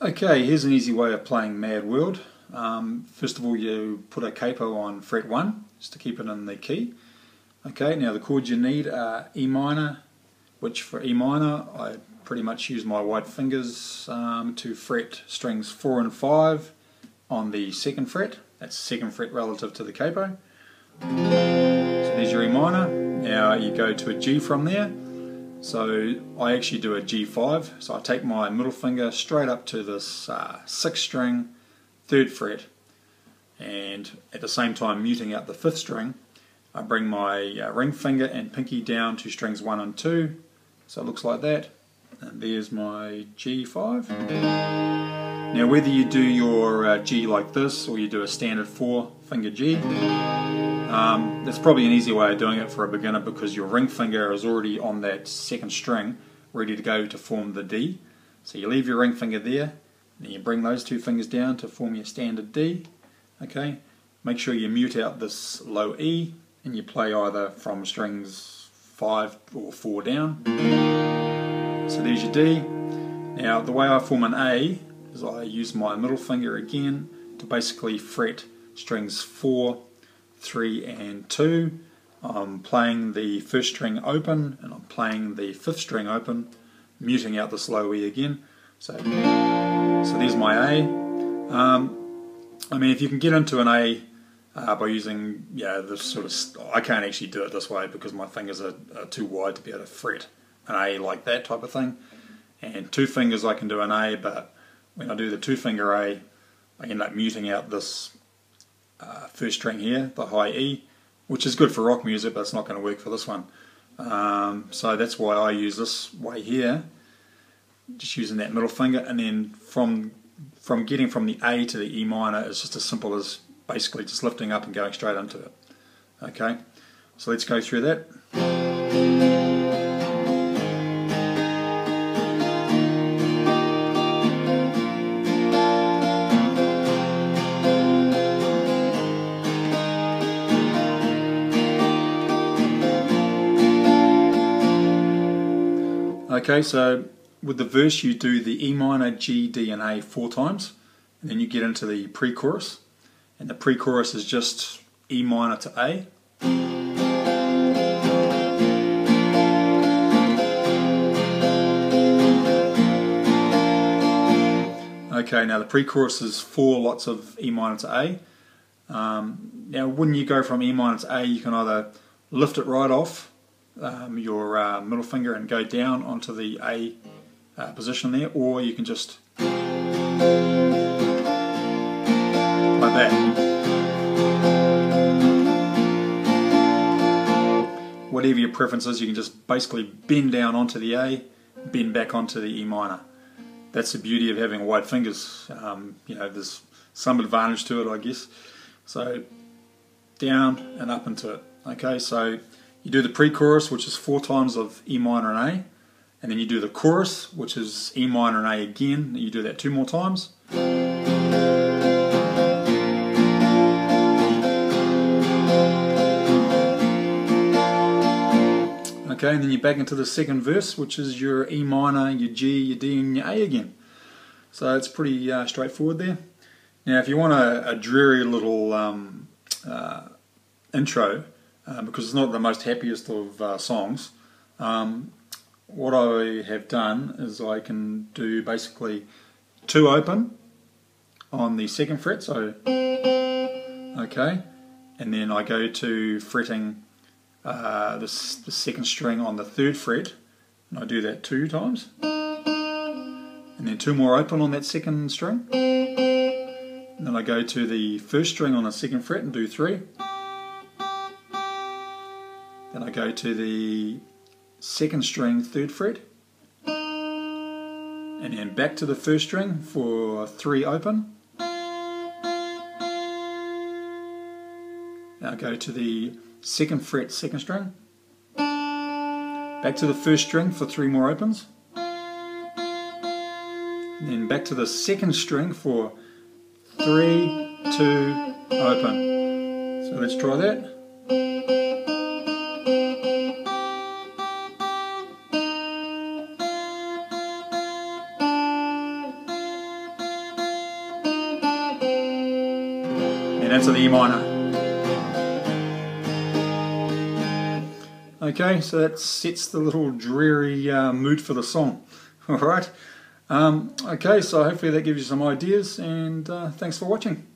Okay, here's an easy way of playing Mad World. Um, first of all, you put a capo on fret 1, just to keep it in the key. Okay, now the chords you need are E minor, which for E minor, I pretty much use my white fingers um, to fret strings 4 and 5 on the second fret. That's second fret relative to the capo. So there's your E minor. Now you go to a G from there. So I actually do a G5, so I take my middle finger straight up to this uh, sixth string, third fret, and at the same time muting out the fifth string, I bring my uh, ring finger and pinky down to strings 1 and 2, so it looks like that, and there's my G5. Now whether you do your uh, G like this or you do a standard 4 finger G, um, that's probably an easy way of doing it for a beginner because your ring finger is already on that second string ready to go to form the D. So you leave your ring finger there, then you bring those two fingers down to form your standard D. Okay, Make sure you mute out this low E and you play either from strings 5 or 4 down. So there's your D. Now the way I form an A is I use my middle finger again to basically fret strings 4 3 and 2. I'm playing the first string open and I'm playing the fifth string open, muting out this low E again. So, so there's my A. Um, I mean, if you can get into an A uh, by using, yeah, this sort of, I can't actually do it this way because my fingers are, are too wide to be able to fret an A like that type of thing. And two fingers I can do an A, but when I do the two finger A, I end up muting out this uh, first string here, the high E, which is good for rock music, but it's not going to work for this one. Um, so that's why I use this way here, just using that middle finger, and then from from getting from the A to the E minor is just as simple as basically just lifting up and going straight into it. Okay, so let's go through that. Okay, so with the verse you do the E minor, G, D and A four times and then you get into the pre-chorus and the pre-chorus is just E minor to A Okay, now the pre-chorus is four lots of E minor to A. Um, now when you go from E minor to A you can either lift it right off um, your uh, middle finger and go down onto the A uh, position there, or you can just like that. Whatever your preference is, you can just basically bend down onto the A, bend back onto the E minor. That's the beauty of having wide fingers. Um, you know, there's some advantage to it, I guess. So down and up into it. Okay, so you do the pre-chorus, which is four times of E minor and A, and then you do the chorus, which is E minor and A again. You do that two more times. Okay, and then you're back into the second verse, which is your E minor, your G, your D, and your A again. So it's pretty uh, straightforward there. Now, if you want a, a dreary little um, uh, intro, uh, because it's not the most happiest of uh, songs. Um, what I have done is I can do basically two open on the second fret, so okay, and then I go to fretting uh, the, the second string on the third fret, and I do that two times, and then two more open on that second string, and then I go to the first string on the second fret and do three. Then I go to the second string, third fret, and then back to the first string for three open. Now go to the second fret, second string, back to the first string for three more opens, and then back to the second string for three, two, open. So let's try that. Then into the E minor. Okay, so that sets the little dreary uh, mood for the song. Alright, um, okay, so hopefully that gives you some ideas, and uh, thanks for watching.